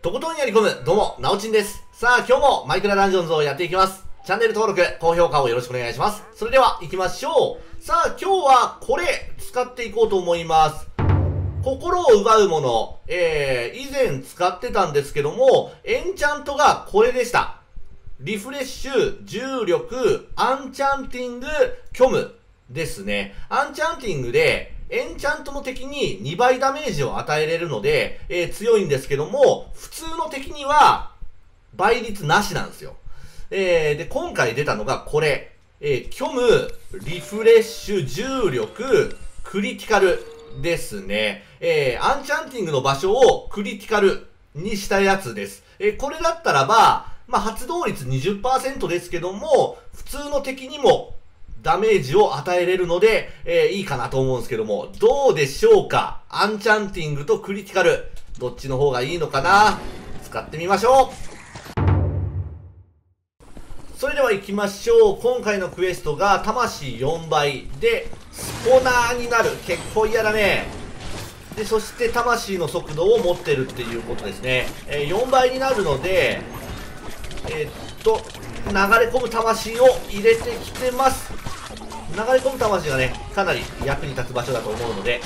とことんやり込む、どうも、なおちんです。さあ、今日もマイクラダンジョンズをやっていきます。チャンネル登録、高評価をよろしくお願いします。それでは、行きましょう。さあ、今日はこれ、使っていこうと思います。心を奪うもの、えー、以前使ってたんですけども、エンチャントがこれでした。リフレッシュ、重力、アンチャンティング、虚無ですね。アンチャンティングで、エンチャントの敵に2倍ダメージを与えれるので、えー強いんですけども、普通の敵には倍率なしなんですよ。えーで、今回出たのがこれ。えー虚無、リフレッシュ、重力、クリティカルですね。えーアンチャンティングの場所をクリティカルにしたやつです。えーこれだったらば、まあ、発動率20%ですけども、普通の敵にもダメージを与えれるので、えーいいかなと思うんですけども、どうでしょうか？アンチャンティングとクリティカル。どっちの方がいいのかな？使ってみましょうそれでは行きましょう。今回のクエストが魂4倍で、スポナーになる。結構嫌だね。で、そして魂の速度を持ってるっていうことですね。えー4倍になるので、えーっと、流れ込む魂を入れてきてます。流れ込む魂がね、かなり役に立つ場所だと思うので、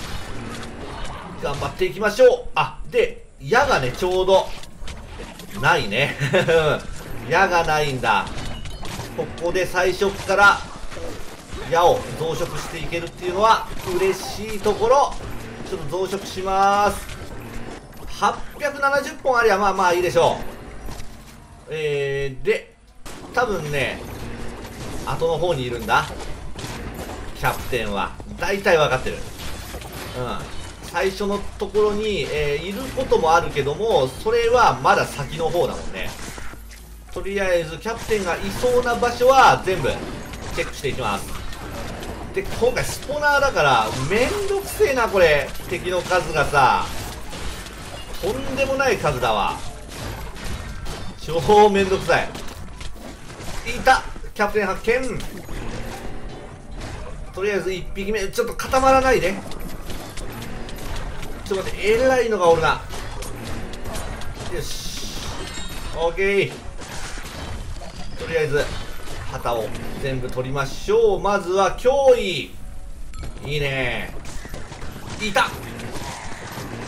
頑張っていきましょう。あ、で、矢がね、ちょうど、ないね。矢がないんだ。ここで最初から、矢を増殖していけるっていうのは、嬉しいところ。ちょっと増殖します。870本ありゃまあまあいいでしょう。えー、で、多分ね、後の方にいるんだ。キャプテンは。大体分かってる。うん。最初のところに、えーいることもあるけども、それはまだ先の方だもんね。とりあえず、キャプテンがいそうな場所は全部チェックしていきます。で、今回スポナーだから、めんどくせえな、これ。敵の数がさ。とんでもない数だわ。超めんどくさい。いたキャプテン発見とりあえず1匹目、ちょっと固まらないで。ちょっと待って、えらいのがおるな。よし。オッケー。とりあえず、旗を全部取りましょう。まずは、脅威。いいね。いた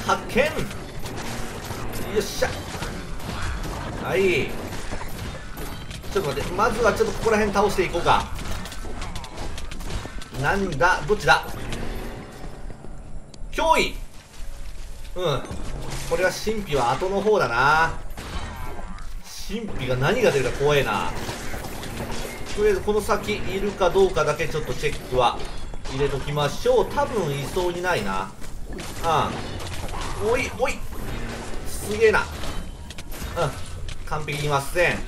発見よっしゃはいちょっと待ってまずはちょっとここら辺倒していこうかなんだどっちだ？脅威。うん。これは神秘は後の方だな。神秘が何が出るか怖えな。とりあえずこの先いるかどうかだけちょっとチェックは入れときましょう。多分いそうにないな。うん。おいおい。すげえな。うん。完璧にいません。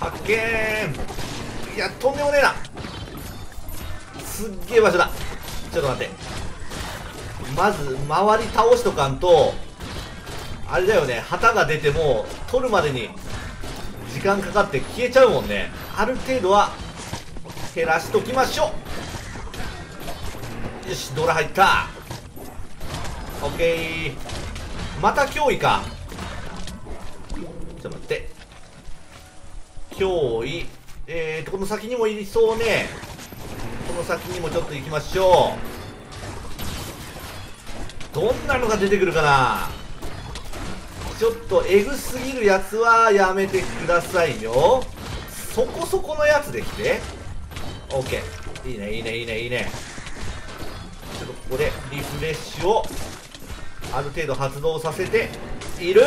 発見。いやとんでもねえな。すっげえ場所だ。ちょっと待って。まず周り倒しとかんとあれだよね。旗が出ても取るまでに時間かかって消えちゃうもんね。ある程度は減らしときましょう。よしドラ入った。オッケー。また脅威か。ちょっと待って。脅威。えーとこの先にもいそうね。の先にもちょっと行きましょう。どんなのが出てくるかな？ちょっとエグすぎるやつはやめてくださいよ。そこそこのやつできて。OK いいねいいねいいねいいね。ちょっとここでリフレッシュをある程度発動させている。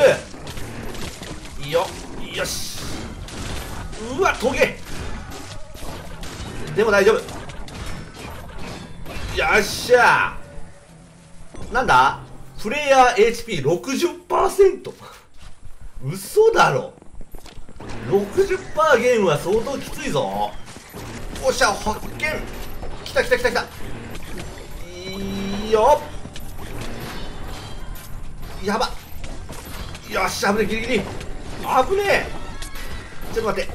いいよ。よし。うわトゲ。でも大丈夫。よっしゃ。なんだ？プレイヤー HP60% 嘘だろ。60%ゲームは相当きついぞ。おっしゃ発見。きたきたきたきた。いいよ。やば。よっしゃ危ねえギリギリ。危ねえ。ちょっと待って。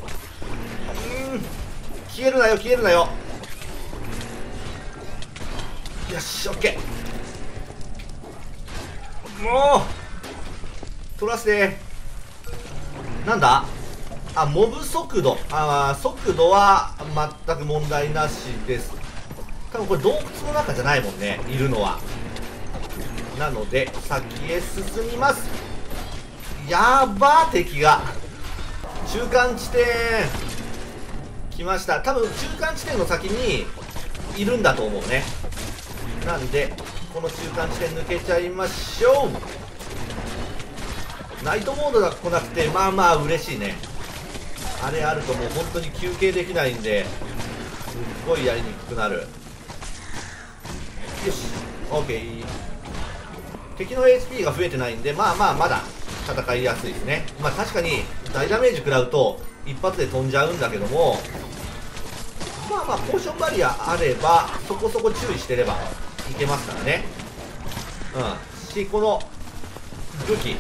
うん。消えるなよ消えるなよ。よしオッケー。もう取らせて。なんだ？あモブ速度。あ速度は全く問題なしです。多分これ洞窟の中じゃないもんねいるのは。なので先へ進みます。やば敵が。中間地点。来ました。多分中間地点の先にいるんだと思うね。なんでこの中間地点抜けちゃいましょう。ナイトモードが来なくてまあまあ嬉しいね。あれあるともう本当に休憩できないんですっごいやりにくくなる。よし。OK 敵の HP が増えてないんでまあまあまだ戦いやすいですね。まあ確かに大ダメージ食らうと一発で飛んじゃうんだけどもまあまあポーションバリアあればそこそこ注意してればいけますからね。うん。しこの武器。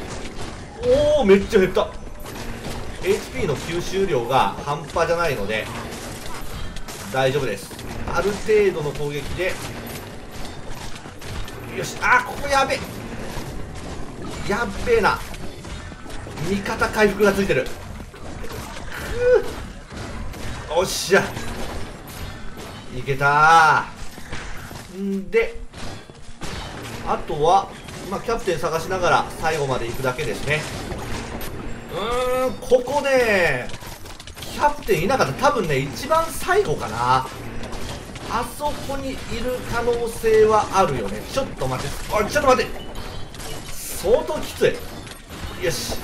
おおめっちゃ減った。HP の吸収量が半端じゃないので大丈夫です。ある程度の攻撃でよしあここやべやっべえな。味方回復がついてる。おっしゃ。いけたんであとは、まあ、キャプテン探しながら最後まで行くだけですね。うーんここねキャプテンいなかった。多分ね一番最後かな。あそこにいる可能性はあるよね。ちょっと待って。あちょっと待って。相当きつい。よし。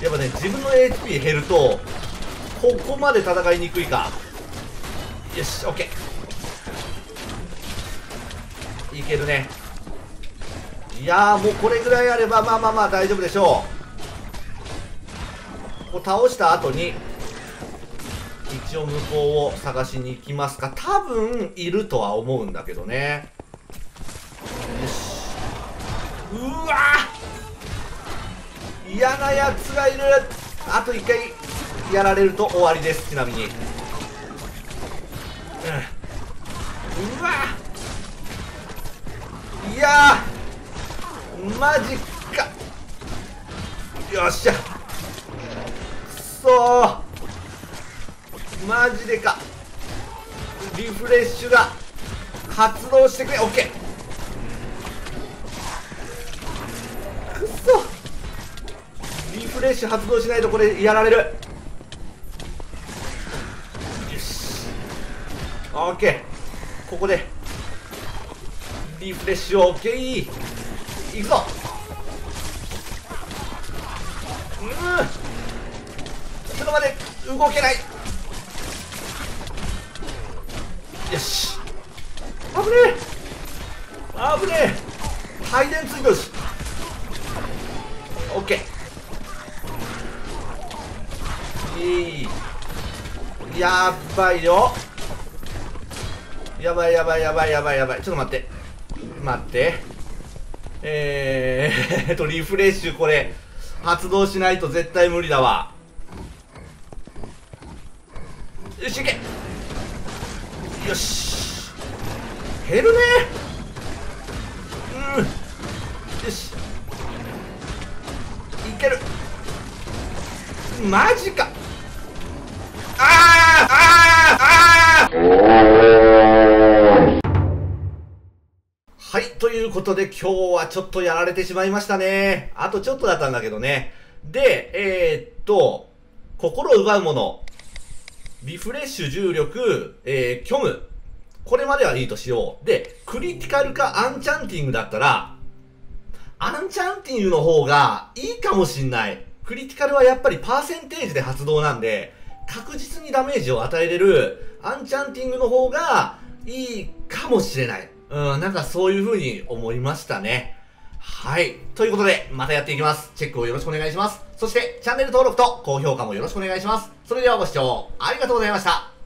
やっぱね自分の HP 減るとここまで戦いにくいか。よし OK いけるね。いやーもうこれぐらいあればまあまあまあ大丈夫でしょう。こう倒した後に一応向こうを探しに行きますか。多分いるとは思うんだけどね。よし。うわ嫌なやつがいる。あと1回やられると終わりです。ちなみに、うん、いやマジか。よっしゃ。くそマジでか。リフレッシュが発動してくれ。オッケー。くそ。リフレッシュ発動しないとこれやられる。よし。オッケー。ここで。リフレッシュオッケーいくぞうん。ちょっと待って動けない。よし。危ねえ。危ねえ。配電ついてるしオッケー。いい。やばいよ。やばいやばいやばいやばいやばい。ちょっと待って。待って。えー、とリフレッシュこれ発動しないと絶対無理だわ。よしいけ。よし。減るね。うん。よし。いける。マジか。あーあーあー。ことで今日はちょっとやられてしまいましたね。あとちょっとだったんだけどね。で、えー、っと、心を奪うもの。リフレッシュ重力、えー、虚無。これまではいいとしよう。で、クリティカルかアンチャンティングだったら、アンチャンティングの方がいいかもしんない。クリティカルはやっぱりパーセンテージで発動なんで、確実にダメージを与えれるアンチャンティングの方がいいかもしれない。うん、なんかそういう風に思いましたね。はい。ということで、またやっていきます。チェックをよろしくお願いします。そして、チャンネル登録と高評価もよろしくお願いします。それではご視聴ありがとうございました。